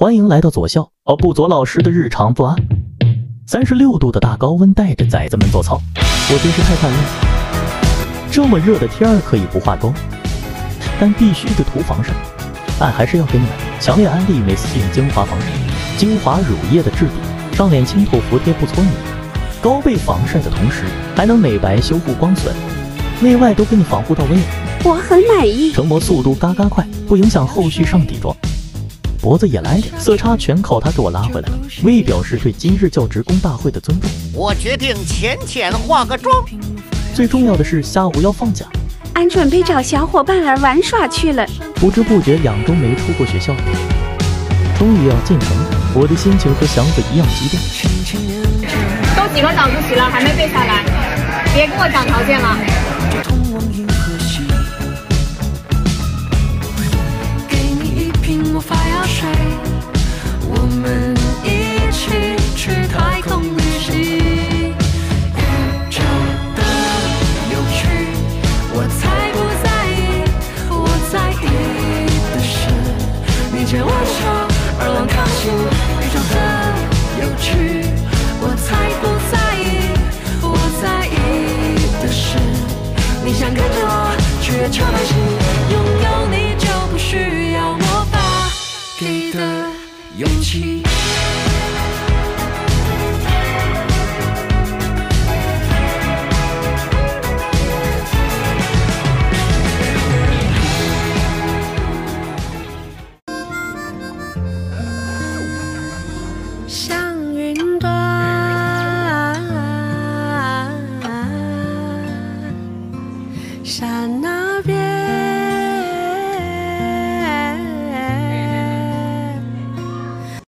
欢迎来到左校哦不左老师的日常不安。三十六度的大高温带着崽子们做操，我真是太烦了。这么热的天儿可以不化妆，但必须得涂防晒。俺还是要给你们强烈安利美丝净精华防晒，精华乳液的质地，上脸清透服帖不搓泥，高倍防晒的同时还能美白修护光损，内外都给你防护到位了。我很满意，成膜速度嘎嘎快，不影响后续上底妆。脖子也来点，色差全靠他给我拉回来了，为表示对今日教职工大会的尊重，我决定浅浅化个妆。最重要的是下午要放假，俺准备找小伙伴儿玩耍去了。不知不觉两周没出过学校了，终于要进城了，我的心情和祥子一样激动。都几个早自习了，还没背下来，别跟我讲条件了。我们一起去太空旅行。宇宙的有趣，我才不在意，我在意的是你牵我手，而浪靠近。宇宙的有趣，我才不在意，我在意的是你想跟着我去月球旅行，向云端，山那边。